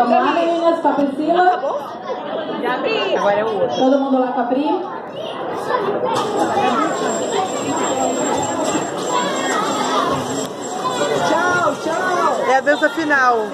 Vamos lá, meninas, com a Priscila. Já abri. Agora é o outro. Todo mundo lá com a Pri. Tchau, tchau. É a dança final.